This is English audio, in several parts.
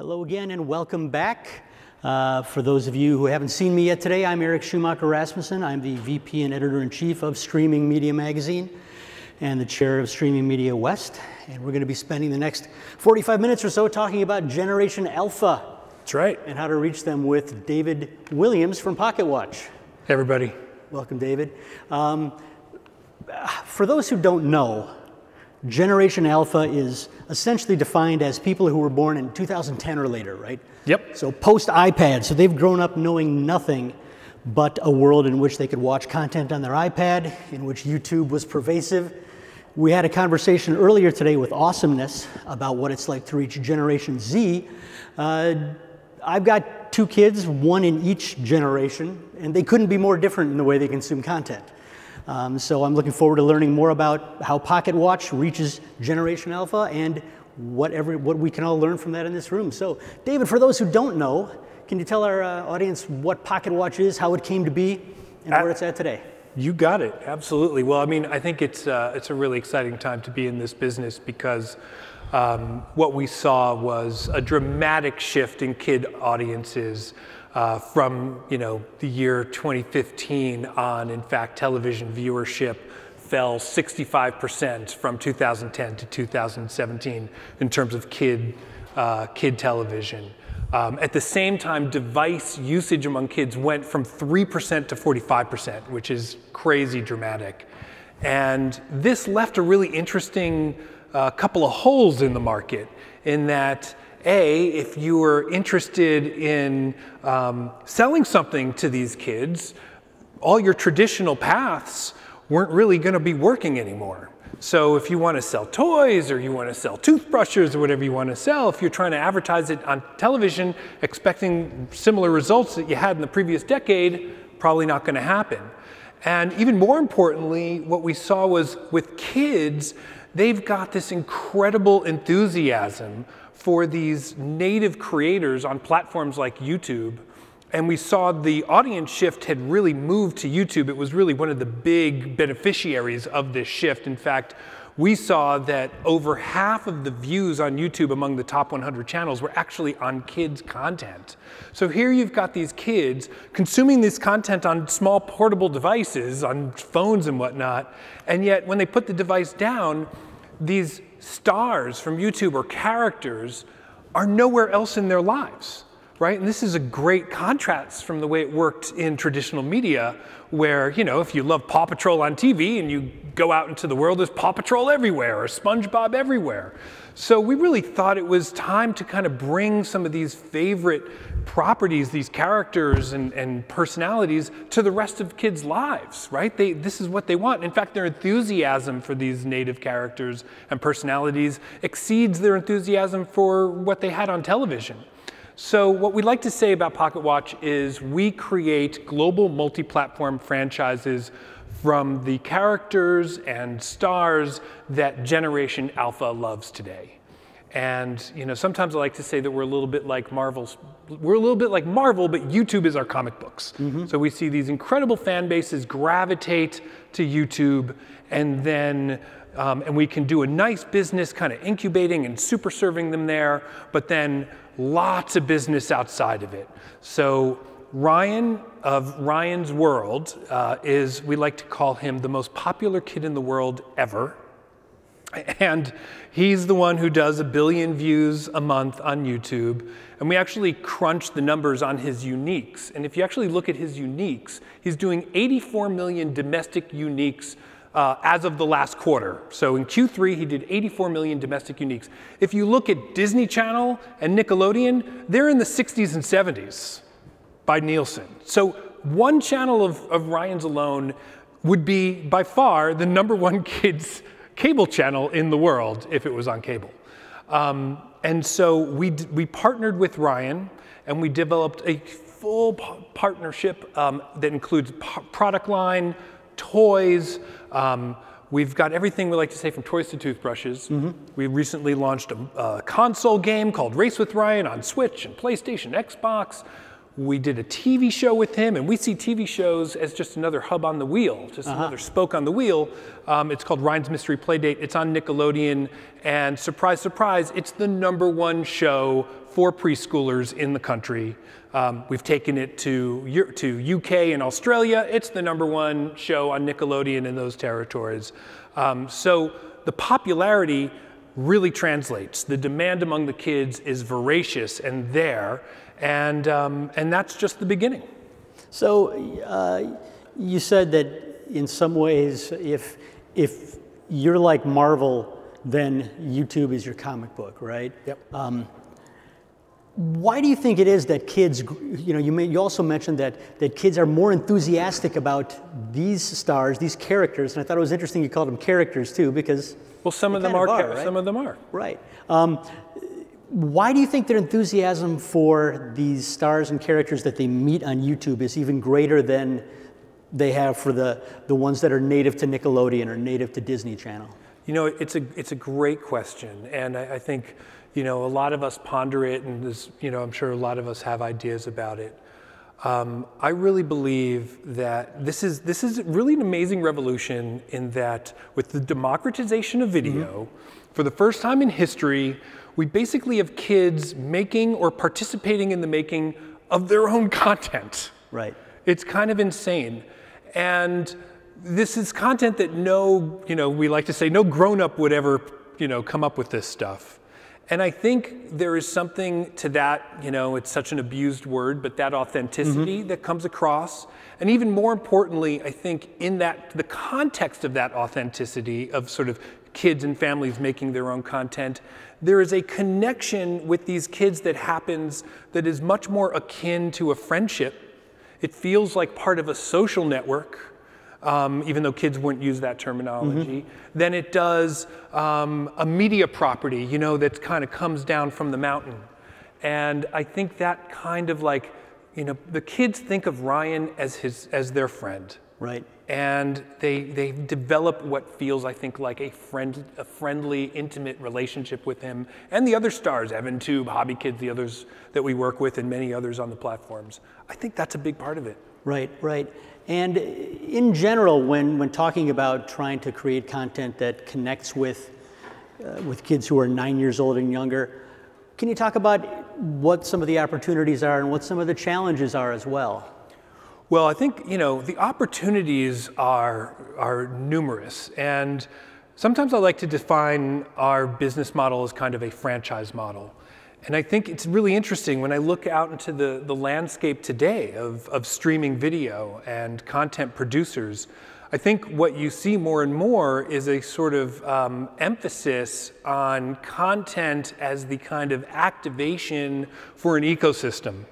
Hello again and welcome back. Uh, for those of you who haven't seen me yet today, I'm Eric Schumacher Rasmussen. I'm the VP and Editor in Chief of Streaming Media Magazine and the chair of Streaming Media West. And we're going to be spending the next 45 minutes or so talking about Generation Alpha. That's right. And how to reach them with David Williams from Pocket Watch. Hey, everybody. Welcome, David. Um, for those who don't know, Generation Alpha is essentially defined as people who were born in 2010 or later, right? Yep. So post iPad, so they've grown up knowing nothing but a world in which they could watch content on their iPad, in which YouTube was pervasive. We had a conversation earlier today with Awesomeness about what it's like to reach Generation Z. Uh, I've got two kids, one in each generation, and they couldn't be more different in the way they consume content. Um, so I'm looking forward to learning more about how Pocket Watch reaches Generation Alpha and whatever, what we can all learn from that in this room. So, David, for those who don't know, can you tell our uh, audience what Pocket Watch is, how it came to be, and where it's at today? You got it, absolutely. Well, I mean, I think it's, uh, it's a really exciting time to be in this business because um, what we saw was a dramatic shift in kid audiences uh, from you know the year 2015 on. In fact, television viewership fell 65% from 2010 to 2017 in terms of kid uh, kid television. Um, at the same time, device usage among kids went from 3% to 45%, which is crazy dramatic. And this left a really interesting uh, couple of holes in the market in that a, if you were interested in um, selling something to these kids, all your traditional paths weren't really going to be working anymore. So if you want to sell toys or you want to sell toothbrushes or whatever you want to sell, if you're trying to advertise it on television expecting similar results that you had in the previous decade, probably not going to happen. And even more importantly, what we saw was with kids, they've got this incredible enthusiasm for these native creators on platforms like YouTube. And we saw the audience shift had really moved to YouTube. It was really one of the big beneficiaries of this shift. In fact, we saw that over half of the views on YouTube among the top 100 channels were actually on kids' content. So here you've got these kids consuming this content on small portable devices, on phones and whatnot, and yet when they put the device down, these stars from YouTube or characters are nowhere else in their lives, right? And this is a great contrast from the way it worked in traditional media, where, you know, if you love Paw Patrol on TV and you go out into the world, there's Paw Patrol everywhere or SpongeBob everywhere. So we really thought it was time to kind of bring some of these favorite properties, these characters and, and personalities to the rest of kids' lives, right? They, this is what they want. In fact, their enthusiasm for these native characters and personalities exceeds their enthusiasm for what they had on television. So what we'd like to say about Pocket Watch is we create global multi-platform franchises from the characters and stars that Generation Alpha loves today. And you know, sometimes I like to say that we're a little bit like Marvel's. We're a little bit like Marvel, but YouTube is our comic books. Mm-hmm. So we see these incredible fan bases gravitate to YouTube, and then um, and we can do a nice business, kind of incubating and super serving them there. But then lots of business outside of it. So Ryan of Ryan's World uh, is we like to call him the most popular kid in the world ever. And he's the one who does a billion views a month on YouTube. And we actually crunched the numbers on his uniques. And if you actually look at his uniques, he's doing 84 million domestic uniques uh, as of the last quarter. So in Q3, he did 84 million domestic uniques. If you look at Disney Channel and Nickelodeon, they're in the 60s and 70s by Nielsen. So one channel of, of Ryan's alone would be by far the number one kids cable channel in the world if it was on cable. Um, and so we, we partnered with Ryan and we developed a full partnership um, that includes product line, toys. Um, we've got everything we like to say from toys to toothbrushes. Mm-hmm. We recently launched a, a console game called Race with Ryan on Switch and PlayStation, Xbox. We did a TV show with him, and we see TV shows as just another hub on the wheel, just another spoke on the wheel. Um, it's called Ryan's Mystery Playdate. It's on Nickelodeon, and surprise, surprise, it's the number one show for preschoolers in the country. Um, we've taken it to, to UK and Australia. It's the number one show on Nickelodeon in those territories. Um, so the popularity really translates. The demand among the kids is voracious and there, and, um, and that's just the beginning. So uh, you said that in some ways, if if you're like Marvel, then YouTube is your comic book, right? Yep. Why do you think it is that kids, you know, you, may, you also mentioned that, that kids are more enthusiastic about these stars, these characters, and I thought it was interesting you called them characters too, because Well, some of them are, of are, right? some of them are. Right. Um, why do you think their enthusiasm for these stars and characters that they meet on YouTube is even greater than they have for the, the ones that are native to Nickelodeon or native to Disney Channel? You know, it's a it's a great question, and I, I think you know a lot of us ponder it, and you know I'm sure a lot of us have ideas about it. Um, I really believe that this is this is really an amazing revolution in that with the democratization of video, for the first time in history, we basically have kids making or participating in the making of their own content. Right. It's kind of insane. And this is content that no, you know, we like to say no grown up would ever, you know, come up with this stuff. And I think there is something to that, you know, it's such an abused word, but that authenticity mm-hmm. that comes across. And even more importantly, I think in that, the context of that authenticity of sort of kids and families making their own content, there is a connection with these kids that happens that is much more akin to a friendship. It feels like part of a social network, um, even though kids wouldn't use that terminology, than it does um, a media property, you know, that kind of comes down from the mountain. And I think that kind of like, you know, the kids think of Ryan as his as their friend Right. and they they develop what feels I think like a friend a friendly intimate relationship with him and the other stars EvanTube Hobby Kids the others that we work with and many others on the platforms I think that's a big part of it Right, right. And in general, when, when talking about trying to create content that connects with, uh, with kids who are nine years old and younger, can you talk about what some of the opportunities are and what some of the challenges are as well? Well, I think you know the opportunities are are numerous, and sometimes I like to define our business model as kind of a franchise model. And I think it's really interesting when I look out into the, the landscape today of, of streaming video and content producers. I think what you see more and more is a sort of um, emphasis on content as the kind of activation for an ecosystem.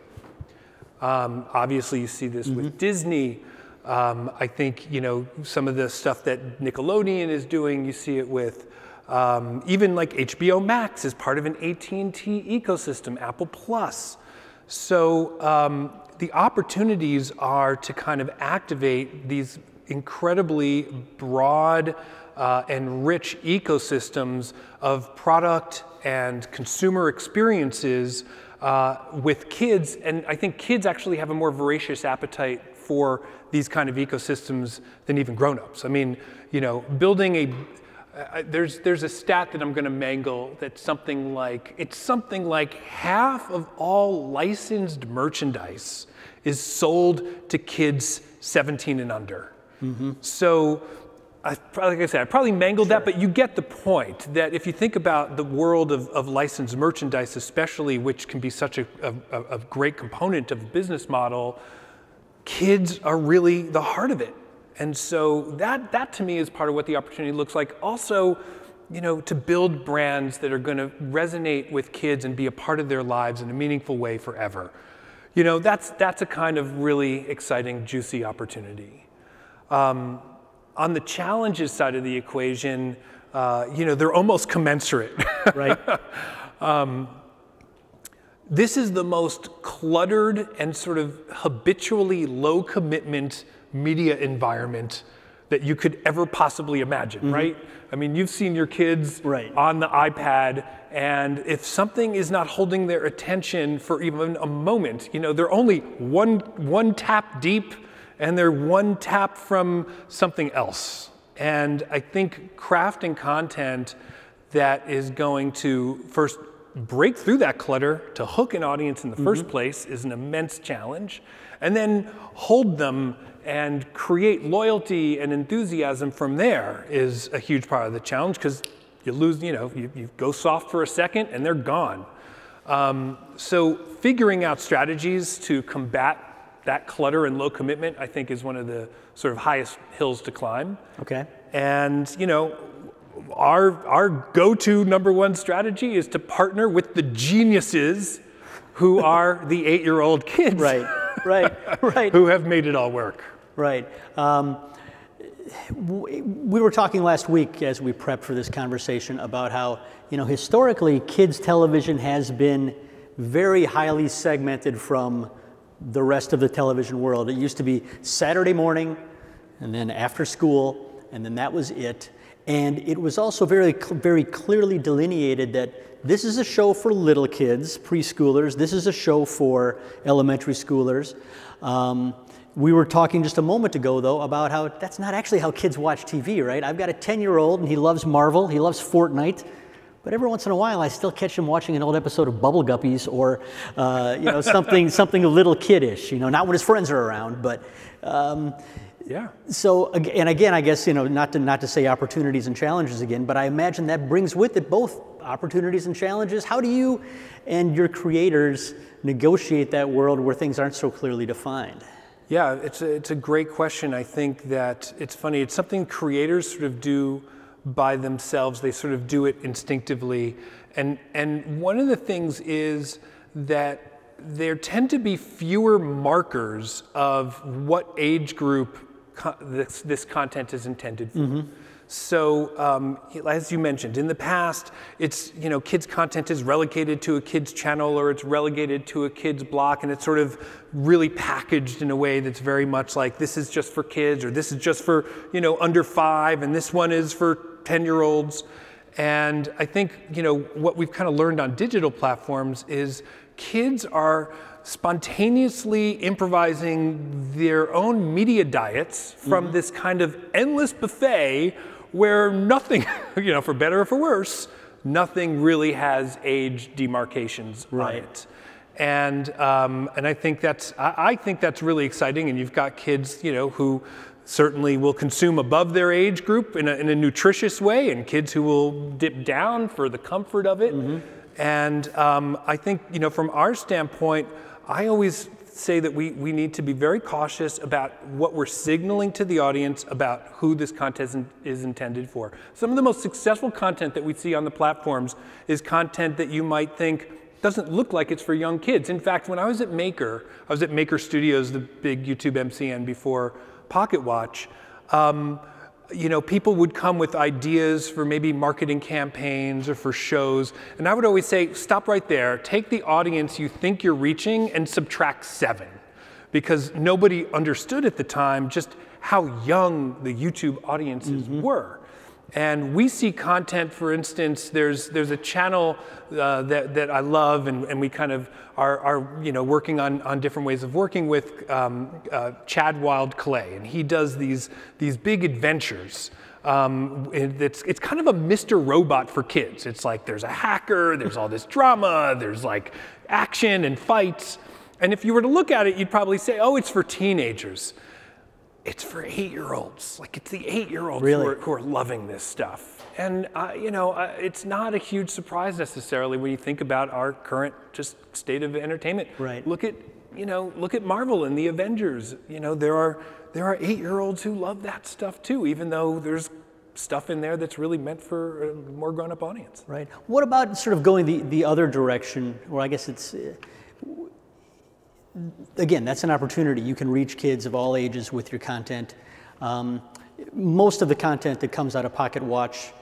Um, obviously, you see this with Disney. Um, I think you know some of the stuff that Nickelodeon is doing. You see it with um, even like HBO Max is part of an AT&T ecosystem, Apple Plus. So um, the opportunities are to kind of activate these incredibly broad uh, and rich ecosystems of product and consumer experiences uh, with kids. And I think kids actually have a more voracious appetite for these kind of ecosystems than even grown-ups. I mean, you know, building a uh, there's there's a stat that I'm going to mangle that's something like it's something like half of all licensed merchandise is sold to kids 17 and under. So, I, like I said, I probably mangled that, but you get the point that if you think about the world of, of licensed merchandise, especially, which can be such a, a, a great component of a business model, kids are really the heart of it. And so that, that to me is part of what the opportunity looks like. Also, you know, to build brands that are going to resonate with kids and be a part of their lives in a meaningful way forever. You know, that's, that's a kind of really exciting, juicy opportunity. Um, on the challenges side of the equation, uh, you know, they're almost commensurate. Right? this is the most cluttered and sort of habitually low commitment media environment that you could ever possibly imagine, mm-hmm. right? I mean, you've seen your kids Right. on the iPad, and if something is not holding their attention for even a moment, you know, they're only one one tap deep, and they're one tap from something else. And I think crafting content that is going to first break through that clutter to hook an audience in the first mm-hmm. place is an immense challenge, and then hold them and create loyalty and enthusiasm from there is a huge part of the challenge because you lose, you know, you, you go soft for a second and they're gone. Um, so figuring out strategies to combat that clutter and low commitment, I think, is one of the sort of highest hills to climb. Okay. And you know, our our go-to number one strategy is to partner with the geniuses who are the eight-year-old kids Right. Right. Right. who have made it all work. Right. Um, we were talking last week as we prepped for this conversation about how, you know, historically, kids' television has been very highly segmented from the rest of the television world. It used to be Saturday morning and then after school, and then that was it. And it was also very, very clearly delineated that this is a show for little kids, preschoolers. This is a show for elementary schoolers. Um, we were talking just a moment ago, though, about how that's not actually how kids watch TV, right? I've got a 10 year old and he loves Marvel, he loves Fortnite. But every once in a while, I still catch him watching an old episode of Bubble Guppies or, uh, you know, something, something a little kiddish. You know, not when his friends are around, but um, Yeah. so, and again, I guess, you know, not to, not to say opportunities and challenges again, but I imagine that brings with it both opportunities and challenges. How do you and your creators negotiate that world where things aren't so clearly defined? Yeah, it's a, it's a great question. I think that it's funny. It's something creators sort of do by themselves. They sort of do it instinctively. And, and one of the things is that there tend to be fewer markers of what age group co- this, this content is intended for. Mm-hmm. So, um, as you mentioned, in the past, it's you know, kids' content is relegated to a kids' channel or it's relegated to a kids' block, and it's sort of really packaged in a way that's very much like this is just for kids, or this is just for you know under five, and this one is for ten-year-olds. And I think you know what we've kind of learned on digital platforms is kids are spontaneously improvising their own media diets from this kind of endless buffet where nothing, you know, for better or for worse, nothing really has age demarcations Right. on it. And um, and I think that's I, I think that's really exciting. And you've got kids, you know, who certainly will consume above their age group in a, in a nutritious way, and kids who will dip down for the comfort of it. And um, I think, you know, from our standpoint, I always say that we, we need to be very cautious about what we're signaling to the audience about who this content is, intended for. Some of the most successful content that we see on the platforms is content that you might think doesn't look like it's for young kids. In fact, when I was at Maker, I was at Maker Studios, the big YouTube MCN before Pocket Watch. Um, you know, people would come with ideas for maybe marketing campaigns or for shows. And I would always say, stop right there. Take the audience you think you're reaching and subtract seven. Because nobody understood at the time just how young the YouTube audiences mm-hmm. were. And we see content, for instance, there's, there's a channel uh, that, that I love, and, and we kind of are, are you know, working on, on different ways of working with um, uh, Chad Wild Clay. And he does these, these big adventures. Um, it's, it's kind of a Mr. Robot for kids. It's like there's a hacker, there's all this drama, there's like action and fights. And if you were to look at it, you'd probably say, oh, it's for teenagers it's for eight-year-olds. Like it's the eight-year-olds Really? who, are, who are loving this stuff. And uh, you know, uh, it's not a huge surprise necessarily when you think about our current just state of entertainment. Right. Look at you know, look at Marvel and the Avengers. You know, there are there are eight-year-olds who love that stuff too, even though there's stuff in there that's really meant for a more grown-up audience. Right. What about sort of going the, the other direction? Or I guess it's, uh, again, that's an opportunity. You can reach kids of all ages with your content. Um, most of the content that comes out of Pocket Watch,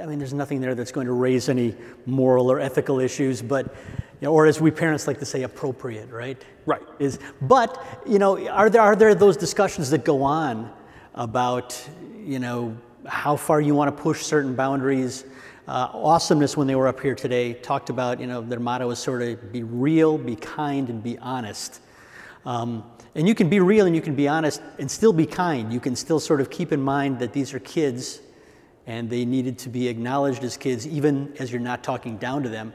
I mean, there's nothing there that's going to raise any moral or ethical issues, but, you know, or as we parents like to say, appropriate, right? Right. Is, but, you know, are there, are there those discussions that go on about you know how far you want to push certain boundaries. Uh, awesomeness when they were up here today talked about you know their motto is sort of be real, be kind, and be honest. Um, and you can be real and you can be honest and still be kind. You can still sort of keep in mind that these are kids and they needed to be acknowledged as kids, even as you're not talking down to them.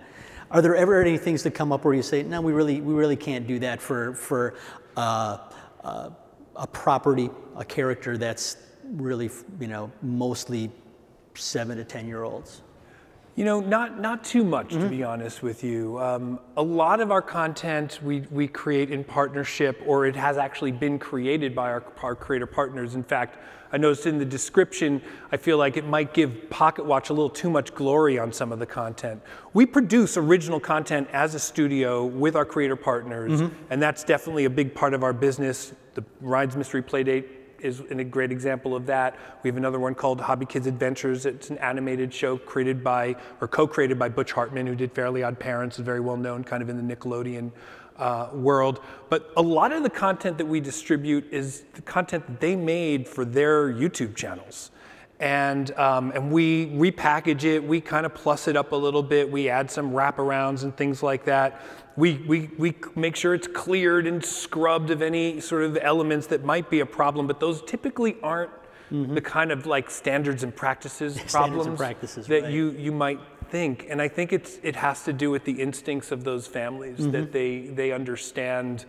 Are there ever any things that come up where you say, no, we really, we really can't do that for, for uh, uh, a property, a character that's really, you know, mostly seven to 10 year olds? You know, not, not too much, mm-hmm. to be honest with you. Um, a lot of our content we, we create in partnership, or it has actually been created by our, our creator partners. In fact, I noticed in the description, I feel like it might give Pocket Watch a little too much glory on some of the content. We produce original content as a studio with our creator partners, mm-hmm. and that's definitely a big part of our business. The Ryan's Mystery Playdate is a great example of that. We have another one called Hobby Kids Adventures. It's an animated show created by, or co-created by Butch Hartman, who did Fairly Odd Parents, is very well known kind of in the Nickelodeon uh, world. But a lot of the content that we distribute is the content that they made for their YouTube channels. And, um, and we repackage it, we kind of plus it up a little bit, we add some wraparounds and things like that we, we, we make sure it's cleared and scrubbed of any sort of elements that might be a problem, but those typically aren't mm-hmm. the kind of like standards and practices standards problems and practices, that right. you, you might think. And I think it's, it has to do with the instincts of those families mm-hmm. that they, they understand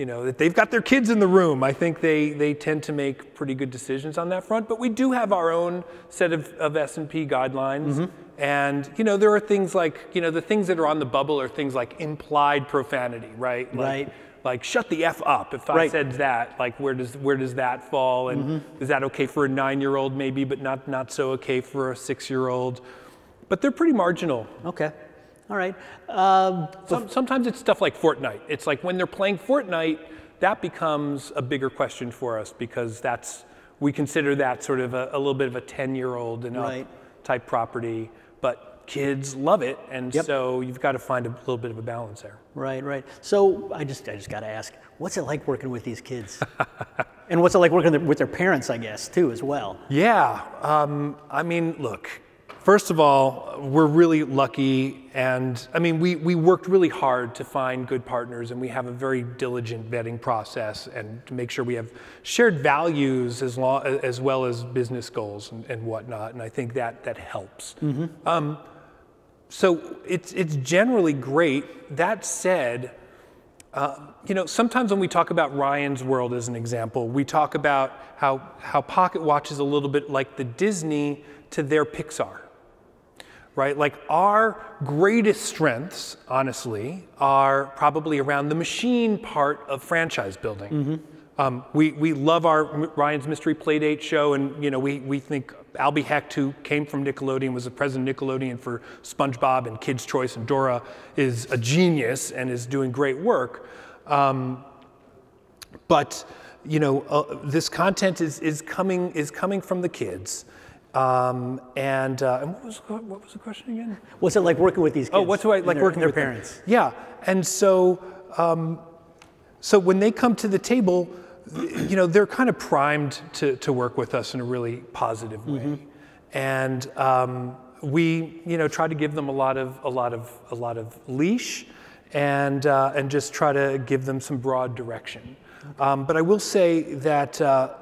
you know, that they've got their kids in the room. I think they, they tend to make pretty good decisions on that front. But we do have our own set of, of S&P guidelines. Mm-hmm. And, you know, there are things like, you know, the things that are on the bubble are things like implied profanity, right? Like, right. Like shut the f up. If I right. said that, like where does where does that fall? And mm-hmm. is that okay for a nine-year-old maybe, but not not so okay for a six-year-old? But they're pretty marginal. Okay. All right. Um, Some, sometimes it's stuff like Fortnite. It's like when they're playing Fortnite, that becomes a bigger question for us because that's we consider that sort of a, a little bit of a 10 year old and right. up type property. But kids love it, and yep. so you've got to find a little bit of a balance there. Right, right. So I just I just got to ask, what's it like working with these kids? and what's it like working with their parents, I guess, too, as well? Yeah. Um, I mean, look, First of all, we're really lucky, and I mean, we, we worked really hard to find good partners, and we have a very diligent vetting process and to make sure we have shared values as, long, as well as business goals and, and whatnot, and I think that, that helps. Mm-hmm. Um, so it's, it's generally great. That said, uh, you know, sometimes when we talk about Ryan's World as an example, we talk about how, how Pocket Watch is a little bit like the Disney to their Pixar right? Like our greatest strengths, honestly, are probably around the machine part of franchise building. Mm-hmm. Um, we, we love our Ryan's Mystery Playdate show, and you know we, we think Albie Hecht, who came from Nickelodeon, was the president of Nickelodeon for SpongeBob and Kids' Choice and Dora, is a genius and is doing great work. Um, but you know uh, this content is, is coming is coming from the kids. Um, and, uh, and what, was, what was the question again? What's it like working with these kids? Oh, what's it like their, working with their parents? Them? Yeah, and so, um, so when they come to the table, you know, they're kind of primed to, to work with us in a really positive way. Mm-hmm. And um, we, you know, try to give them a lot of, a lot of, a lot of leash and, uh, and just try to give them some broad direction. Okay. Um, but I will say that uh,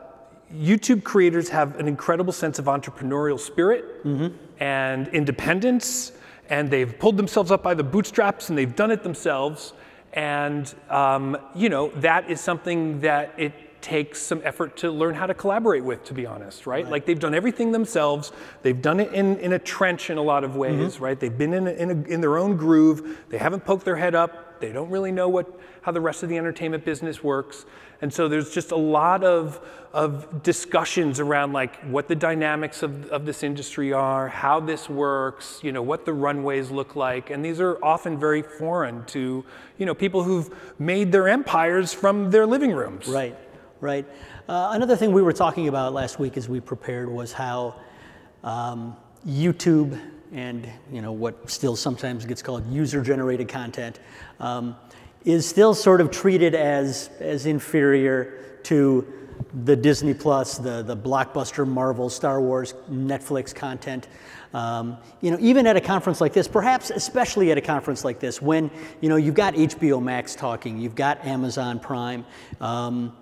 YouTube creators have an incredible sense of entrepreneurial spirit mm-hmm. and independence, and they've pulled themselves up by the bootstraps and they've done it themselves. And um, you know that is something that it takes some effort to learn how to collaborate with, to be honest, right? right. Like they've done everything themselves. They've done it in, in a trench in a lot of ways, mm-hmm. right? They've been in, a, in, a, in their own groove. They haven't poked their head up. They don't really know what, how the rest of the entertainment business works. And so there's just a lot of, of discussions around like what the dynamics of, of this industry are, how this works, you know, what the runways look like. And these are often very foreign to, you know, people who've made their empires from their living rooms. Right, right. Uh, another thing we were talking about last week as we prepared was how um, YouTube and you know what still sometimes gets called user-generated content um, is still sort of treated as, as inferior to the Disney Plus, the, the blockbuster Marvel, Star Wars, Netflix content. Um, you know, even at a conference like this, perhaps especially at a conference like this, when you know you've got HBO Max talking, you've got Amazon Prime. Um,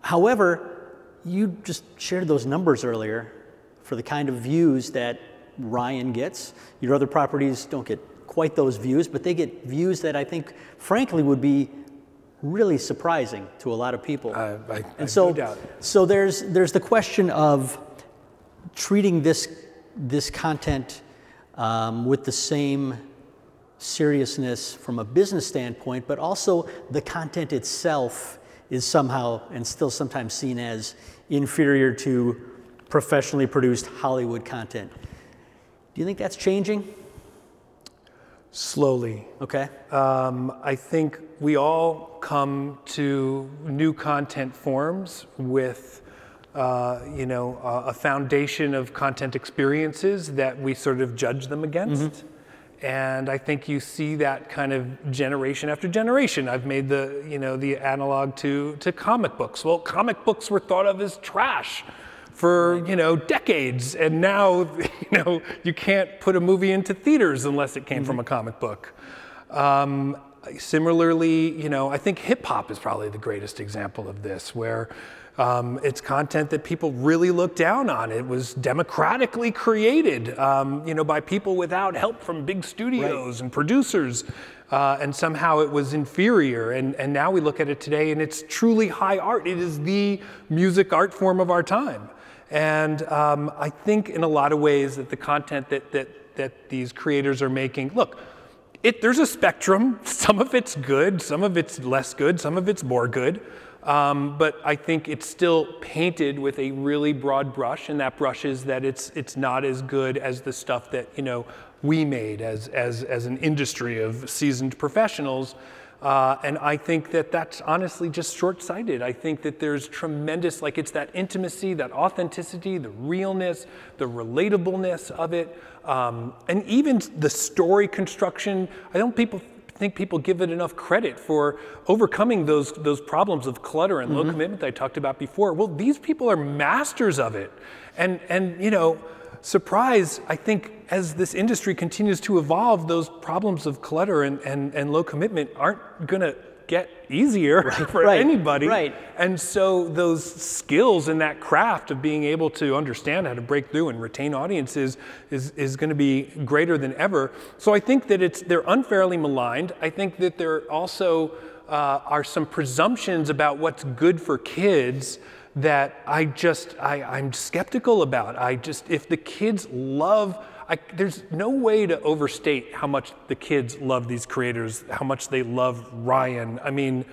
however, you just shared those numbers earlier for the kind of views that Ryan gets. Your other properties don't get quite those views, but they get views that I think, frankly, would be really surprising to a lot of people. I, I, and so, no doubt. so there's there's the question of treating this this content um, with the same seriousness from a business standpoint, but also the content itself is somehow and still sometimes seen as inferior to professionally produced Hollywood content. Do you think that's changing? Slowly. Okay. Um, I think we all come to new content forms with, uh, you know, a foundation of content experiences that we sort of judge them against. Mm-hmm. And I think you see that kind of generation after generation. I've made the, you know, the analog to, to comic books. Well, comic books were thought of as trash for you know decades, and now you know you can't put a movie into theaters unless it came mm-hmm. from a comic book. Um, similarly, you know, I think hip hop is probably the greatest example of this, where um, it's content that people really look down on. It was democratically created, um, you know, by people without help from big studios right. and producers. Uh, and somehow it was inferior. And, and now we look at it today and it's truly high art. It is the music art form of our time. And um, I think in a lot of ways that the content that, that, that these creators are making, look, it, there's a spectrum. Some of it's good, some of it's less good, some of it's more good. Um, but I think it's still painted with a really broad brush, and that brush is that it's, it's not as good as the stuff that you know, we made as, as, as an industry of seasoned professionals. Uh, and I think that that's honestly just short sighted. I think that there's tremendous, like, it's that intimacy, that authenticity, the realness, the relatableness of it, um, and even the story construction. I don't people think people give it enough credit for overcoming those, those problems of clutter and mm-hmm. low commitment that I talked about before. Well, these people are masters of it. And, and you know, surprise, I think as this industry continues to evolve, those problems of clutter and, and, and low commitment aren't going to get easier right, for right, anybody. Right. And so those skills and that craft of being able to understand how to break through and retain audiences is, is going to be greater than ever. So I think that it's they're unfairly maligned. I think that there also uh, are some presumptions about what's good for kids that I just I, I'm skeptical about. I just if the kids love I, there's no way to overstate how much the kids love these creators, how much they love Ryan. I mean,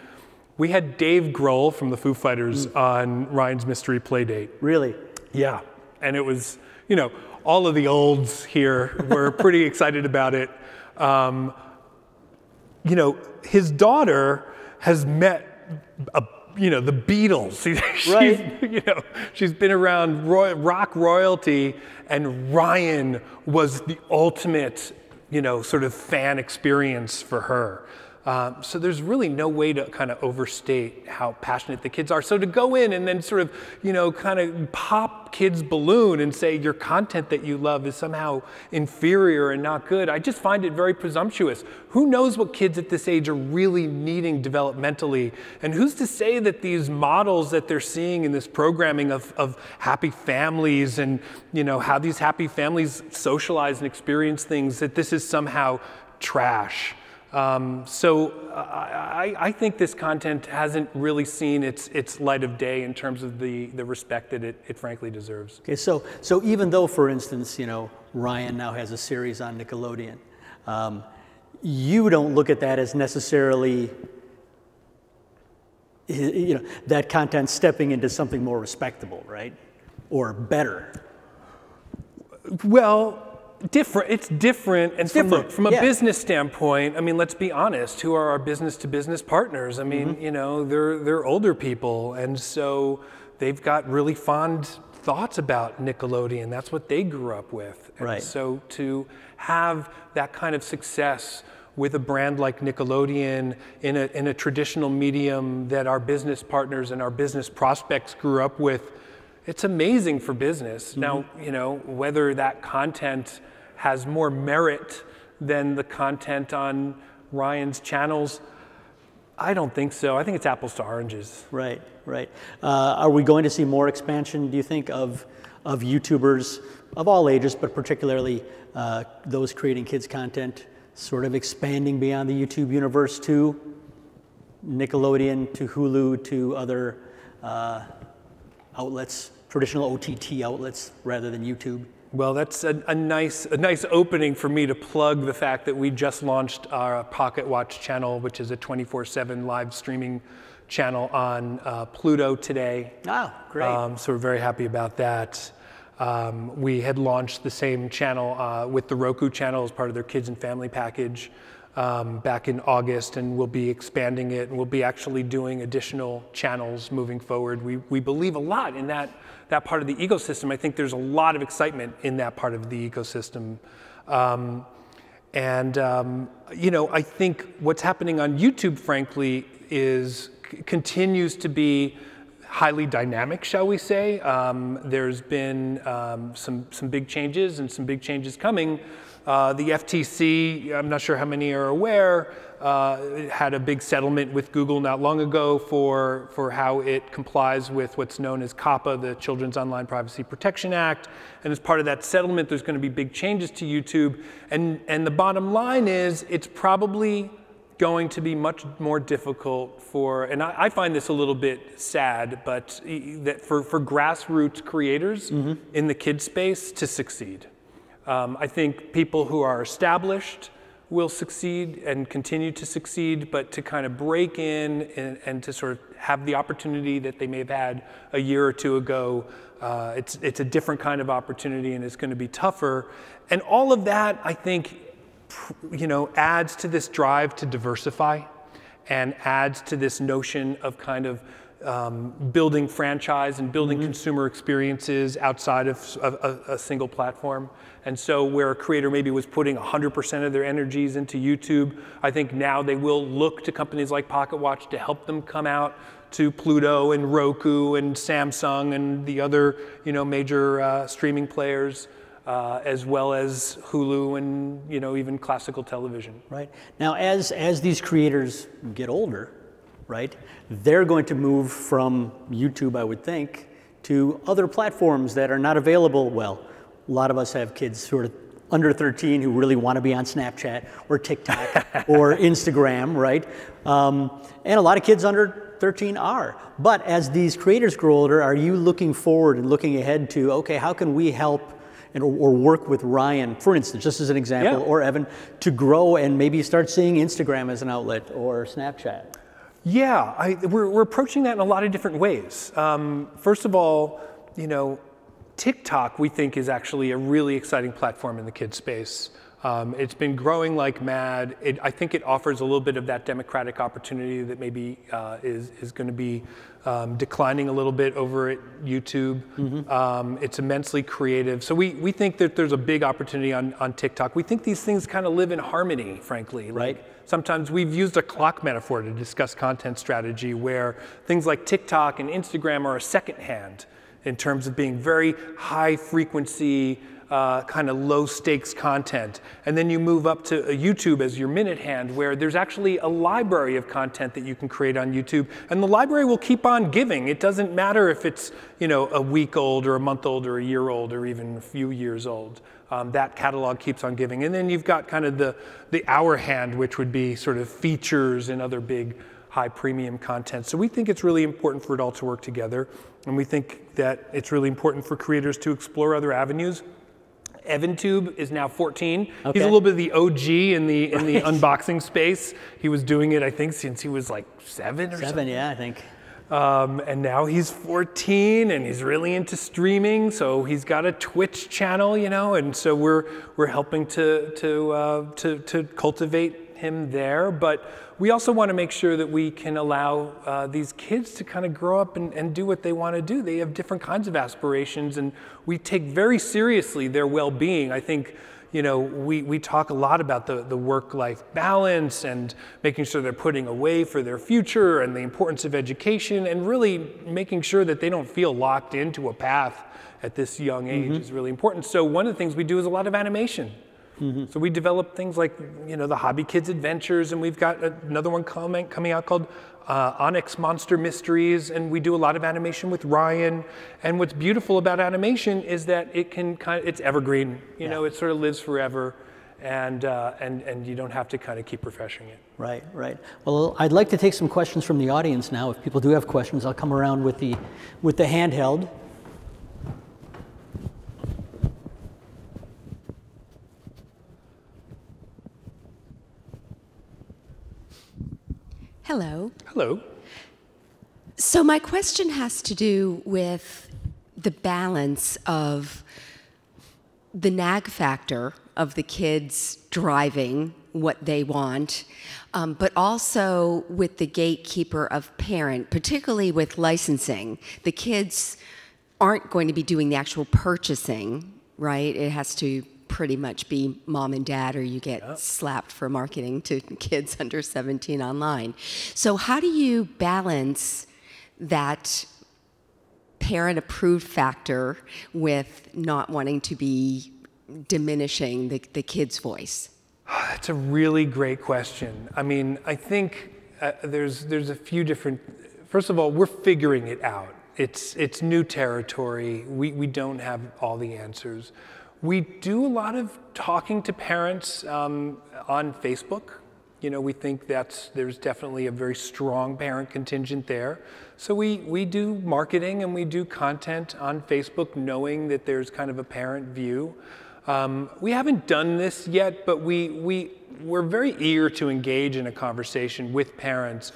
we had Dave Grohl from the Foo Fighters mm. on Ryan's Mystery Playdate. Really? Yeah. And it was, you know, all of the olds here were pretty excited about it. Um, you know, his daughter has met a you know the Beatles. she's, right. You know, she's been around roy- rock royalty, and Ryan was the ultimate, you know, sort of fan experience for her. Um, so there's really no way to kind of overstate how passionate the kids are. So to go in and then sort of, you know, kind of pop kids' balloon and say your content that you love is somehow inferior and not good, I just find it very presumptuous. Who knows what kids at this age are really needing developmentally? And who's to say that these models that they're seeing in this programming of, of happy families and, you know, how these happy families socialize and experience things, that this is somehow trash? Um, so I, I, think this content hasn't really seen its, its light of day in terms of the, the respect that it, it frankly deserves. Okay, so, so even though, for instance, you know, Ryan now has a series on Nickelodeon, um, you don't look at that as necessarily you know, that content stepping into something more respectable, right? Or better. Well, different. It's different, and it's different. from, from a yeah. business standpoint, I mean, let's be honest. Who are our business-to-business partners? I mean, mm-hmm. you know, they're they're older people, and so they've got really fond thoughts about Nickelodeon. That's what they grew up with, and right. so to have that kind of success with a brand like Nickelodeon in a, in a traditional medium that our business partners and our business prospects grew up with, it's amazing for business. Mm-hmm. Now, you know, whether that content has more merit than the content on Ryan's channels, I don't think so. I think it's apples to oranges. Right, right. Uh, are we going to see more expansion, do you think, of, of YouTubers of all ages, but particularly uh, those creating kids' content, sort of expanding beyond the YouTube universe to Nickelodeon, to Hulu, to other uh, outlets, traditional OTT outlets, rather than YouTube? Well, that's a, a, nice, a nice opening for me to plug the fact that we just launched our Pocket Watch channel, which is a 24/7 live streaming channel on uh, Pluto today. Oh, great! Um, so we're very happy about that. Um, we had launched the same channel uh, with the Roku channel as part of their kids and family package um, back in August, and we'll be expanding it, and we'll be actually doing additional channels moving forward. We, we believe a lot in that that part of the ecosystem. I think there's a lot of excitement in that part of the ecosystem. Um, and, um, you know, I think what's happening on YouTube, frankly, is continues to be highly dynamic, shall we say. Um, there's been um, some, some big changes and some big changes coming. Uh, the FTC, I'm not sure how many are aware, uh, had a big settlement with Google not long ago for, for how it complies with what's known as COPPA, the Children's Online Privacy Protection Act. And as part of that settlement, there's going to be big changes to YouTube. And, and the bottom line is it's probably going to be much more difficult for, and I, I find this a little bit sad, but that for, for grassroots creators mm-hmm. in the kid space to succeed. Um, I think people who are established, will succeed and continue to succeed, but to kind of break in and, and, to sort of have the opportunity that they may have had a year or two ago, uh, it's, it's a different kind of opportunity and it's going to be tougher. And all of that, I think, you know, adds to this drive to diversify and adds to this notion of kind of um, building franchise and building mm-hmm. consumer experiences outside of, of a, a, single platform. And so, where a creator maybe was putting 100% of their energies into YouTube, I think now they will look to companies like Pocket Watch to help them come out to Pluto and Roku and Samsung and the other you know, major uh, streaming players. Uh, as well as Hulu and you know even classical television. Right now, as as these creators get older, right? They're going to move from YouTube, I would think, to other platforms that are not available. Well, a lot of us have kids who are under 13 who really want to be on Snapchat or TikTok or Instagram, right? Um, and a lot of kids under 13 are. But as these creators grow older, are you looking forward and looking ahead to, okay, how can we help and, or, or work with Ryan, for instance, just as an example, yeah. or Evan, to grow and maybe start seeing Instagram as an outlet or Snapchat? Yeah, I, we're, we're approaching that in a lot of different ways. Um, first of all, you know, TikTok we think is actually a really exciting platform in the kids space. Um, it's been growing like mad. It, I think it offers a little bit of that democratic opportunity that maybe uh, is, is going to be um, declining a little bit over at YouTube. Mm-hmm. Um, it's immensely creative. So we, we think that there's a big opportunity on, on TikTok. We think these things kind of live in harmony, frankly. Right. Like, sometimes we've used a clock metaphor to discuss content strategy where things like TikTok and Instagram are a second hand in terms of being very high frequency, uh, kind of low stakes content. And then you move up to YouTube as your minute hand, where there's actually a library of content that you can create on YouTube. And the library will keep on giving. It doesn't matter if it's you know, a week old or a month old or a year old or even a few years old um, that catalog keeps on giving. And then you've got kind of the, the hour hand, which would be sort of features and other big high premium content. So we think it's really important for it all to work together. And we think that it's really important for creators to explore other avenues. EvanTube is now 14. Okay. He's a little bit of the OG in the in the unboxing space. He was doing it, I think, since he was like seven or seven. Seven, yeah, I think. Um, and now he's 14 and he's really into streaming. So he's got a Twitch channel, you know, and so we're, we're helping to, to, uh, to, to cultivate him there. But we also want to make sure that we can allow uh, these kids to kind of grow up and, and do what they want to do. They have different kinds of aspirations, and we take very seriously their well being. I think you know, we, we talk a lot about the, the work-life balance and making sure they're putting away for their future and the importance of education and really making sure that they don't feel locked into a path at this young age mm-hmm. is really important. So one of the things we do is a lot of animation. Mm-hmm. So we develop things like, you know, the Hobby Kids Adventures, and we've got another one coming, coming out called uh, Onyx Monster Mysteries, and we do a lot of animation with Ryan. And what's beautiful about animation is that it can kind of, it's evergreen. You yeah. know, it sort of lives forever, and uh, and and you don't have to kind of keep refreshing it. Right, right. Well, I'd like to take some questions from the audience now. If people do have questions, I'll come around with the with the handheld. Hello. Hello. So, my question has to do with the balance of the nag factor of the kids driving what they want, um, but also with the gatekeeper of parent, particularly with licensing. The kids aren't going to be doing the actual purchasing, right? It has to pretty much be mom and dad, or you get yep. slapped for marketing to kids under 17 online. So, how do you balance that parent approved factor with not wanting to be diminishing the, the kid's voice? That's a really great question. I mean, I think uh, there's, there's a few different, first of all, we're figuring it out. It's, it's new territory. We, we don't have all the answers. We do a lot of talking to parents um, on Facebook. You know, we think that's there's definitely a very strong parent contingent there. So we, we do marketing and we do content on Facebook knowing that there's kind of a parent view. Um, we haven't done this yet, but we, we, we're very eager to engage in a conversation with parents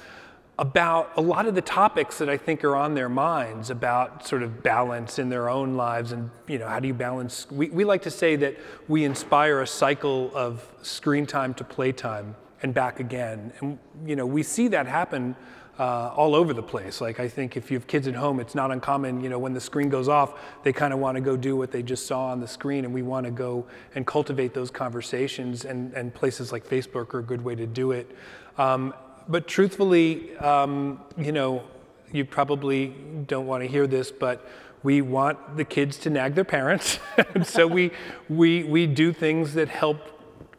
about a lot of the topics that I think are on their minds about sort of balance in their own lives and you know how do you balance we, we like to say that we inspire a cycle of screen time to play time and back again. And you know we see that happen uh, all over the place. Like I think if you have kids at home it's not uncommon you know when the screen goes off they kind of want to go do what they just saw on the screen and we want to go and cultivate those conversations and, and places like Facebook are a good way to do it. Um, but truthfully, um, you know, you probably don't want to hear this, but we want the kids to nag their parents. so we, we, we do things that help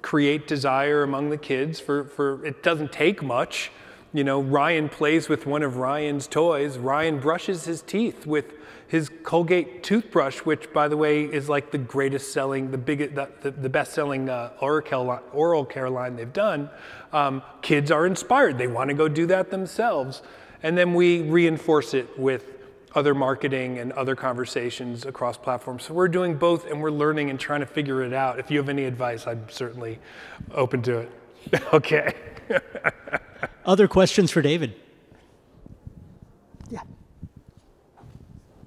create desire among the kids for, for it doesn't take much. You know, Ryan plays with one of Ryan's toys. Ryan brushes his teeth with his Colgate toothbrush, which, by the way, is like the greatest selling, the biggest, the, the best selling uh, oral, care line they've done. Um, kids are inspired. They want to go do that themselves. And then we reinforce it with other marketing and other conversations across platforms. So we're doing both and we're learning and trying to figure it out. If you have any advice, I'm certainly open to it. okay. other questions for David? Yeah.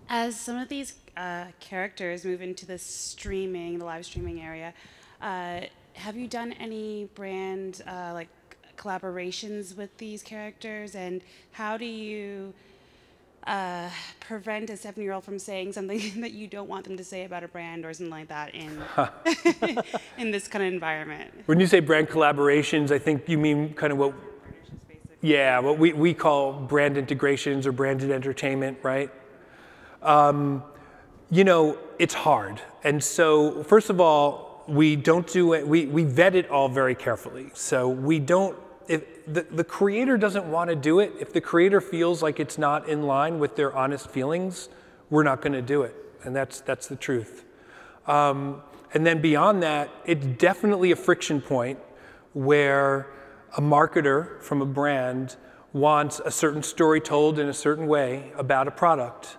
As some of these uh, characters move into the streaming, the live streaming area, uh, have you done any brand uh, like collaborations with these characters, and how do you uh, prevent a seven-year-old from saying something that you don't want them to say about a brand or something like that in in this kind of environment? When you say brand collaborations, I think you mean kind of what. Yeah, what we, we call brand integrations or branded entertainment, right? Um, you know, it's hard. And so, first of all, we don't do it, we, we vet it all very carefully. So we don't, if the, the creator doesn't want to do it, if the creator feels like it's not in line with their honest feelings, we're not going to do it. And that's, that's the truth. Um, and then beyond that, it's definitely a friction point where a marketer from a brand wants a certain story told in a certain way about a product.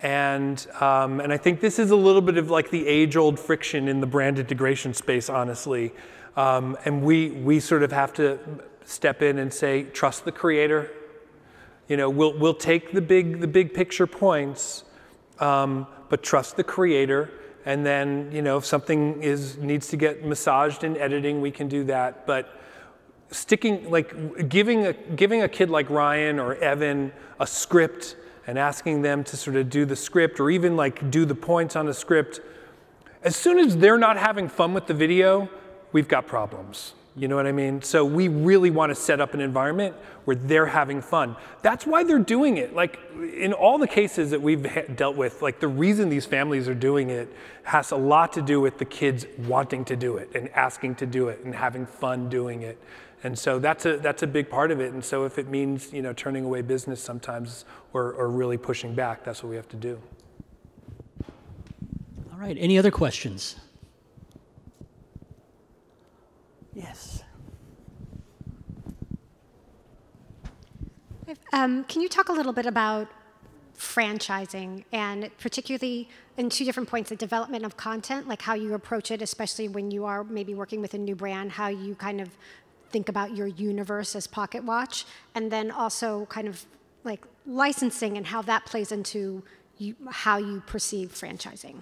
And, um, and I think this is a little bit of like the age old friction in the brand integration space, honestly. Um, and we, we sort of have to step in and say, trust the creator. You know, we'll, we'll take the big, the big picture points, um, but trust the creator. And then, you know, if something is, needs to get massaged in editing, we can do that. But sticking, like giving a, giving a kid like Ryan or Evan a script and asking them to sort of do the script or even like do the points on the script As soon as they're not having fun with the video, we've got problems. You know what I mean? So we really want to set up an environment where they're having fun. That's why they're doing it. Like in all the cases that we've dealt with, like the reason these families are doing it has a lot to do with the kids wanting to do it and asking to do it and having fun doing it. And so that's a that's a big part of it. And so if it means you know turning away business sometimes or, or really pushing back, that's what we have to do. All right. Any other questions? Yes. Um, can you talk a little bit about franchising and particularly in two different points the development of content like how you approach it especially when you are maybe working with a new brand how you kind of think about your universe as Pocket.watch and then also kind of like licensing and how that plays into you, how you perceive franchising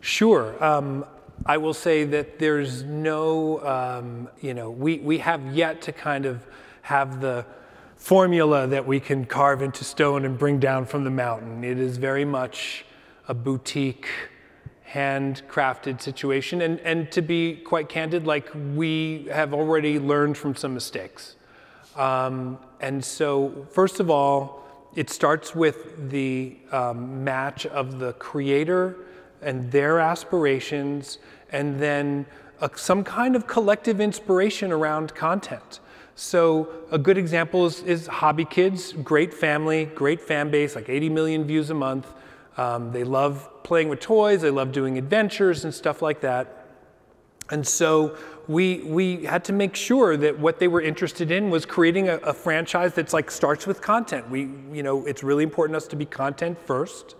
sure um, I will say that there's no, um, you know, we, we have yet to kind of have the formula that we can carve into stone and bring down from the mountain. It is very much a boutique, handcrafted situation. And, and to be quite candid, like we have already learned from some mistakes. Um, and so, first of all, it starts with the um, match of the creator and their aspirations, and then a, some kind of collective inspiration around content. So a good example is, is, Hobby Kids, great family, great fan base, like 80 million views a month. Um, they love playing with toys, they love doing adventures and stuff like that. And so we, we had to make sure that what they were interested in was creating a, a franchise that's like starts with content. We, you know, it's really important to us to be content first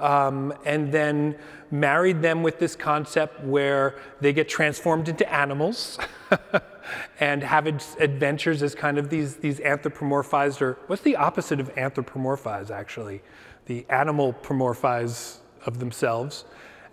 um, and then married them with this concept where they get transformed into animals and have adventures as kind of these, these anthropomorphized, or what's the opposite of anthropomorphized actually? The animal promorphize of themselves.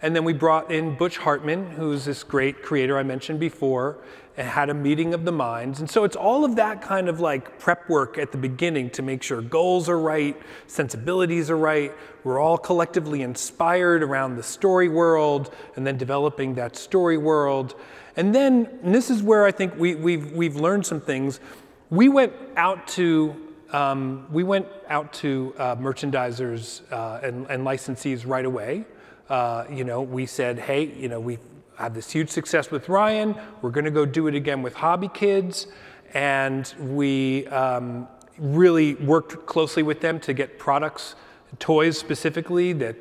And then we brought in Butch Hartman, who's this great creator I mentioned before, and had a meeting of the minds. And so it's all of that kind of like prep work at the beginning to make sure goals are right, sensibilities are right. We're all collectively inspired around the story world and then developing that story world. And then, and this is where I think we, we've, we've learned some things. We went out to um, we went out to uh, merchandisers uh, and, and, licensees right away. Uh, you know, we said, hey, you know, we've had this huge success with Ryan. We're going to go do it again with Hobby Kids. And we um, really worked closely with them to get products, toys specifically, that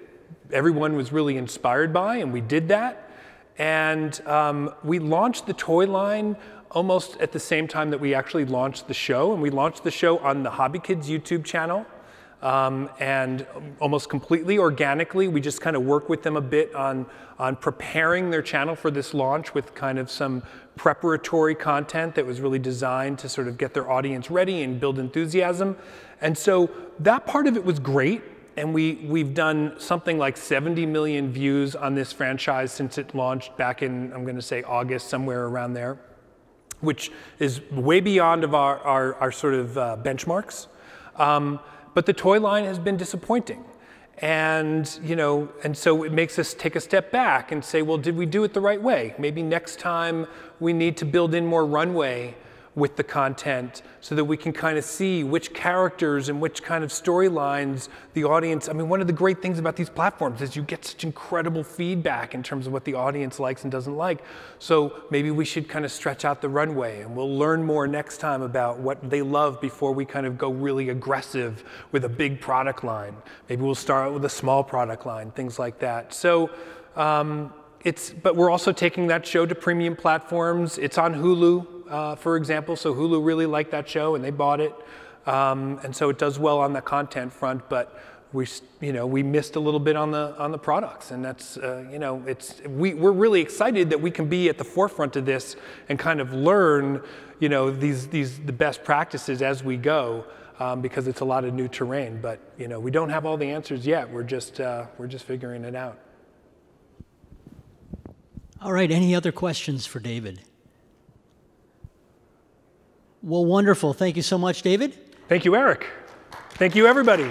everyone was really inspired by, and we did that. And um, we launched the toy line almost at the same time that we actually launched the show. And we launched the show on the Hobby Kids YouTube channel. Um, and almost completely organically, we just kind of work with them a bit on, on preparing their channel for this launch with kind of some preparatory content that was really designed to sort of get their audience ready and build enthusiasm. And so that part of it was great. And we, we've done something like 70 million views on this franchise since it launched back in, I'm going to say August, somewhere around there, which is way beyond of our, our, our sort of uh, benchmarks. Um, but the toy line has been disappointing. And, you know, and so it makes us take a step back and say, well, did we do it the right way? Maybe next time we need to build in more runway with the content so that we can kind of see which characters and which kind of storylines the audience. I mean, one of the great things about these platforms is you get such incredible feedback in terms of what the audience likes and doesn't like. So maybe we should kind of stretch out the runway and we'll learn more next time about what they love before we kind of go really aggressive with a big product line. Maybe we'll start with a small product line, things like that. So, um, it's, but we're also taking that show to premium platforms. It's on Hulu uh, for example. So Hulu really liked that show and they bought it. Um, and so it does well on the content front, but we, you know, we missed a little bit on the, on the products. And that's, uh, you know, it's, we, we're really excited that we can be at the forefront of this and kind of learn, you know, these, these, the best practices as we go. Um, because it's a lot of new terrain, but you know we don't have all the answers yet. We're just uh, we're just figuring it out. All right. Any other questions for David? Well, wonderful. Thank you so much, David. Thank you, Eric. Thank you, everybody.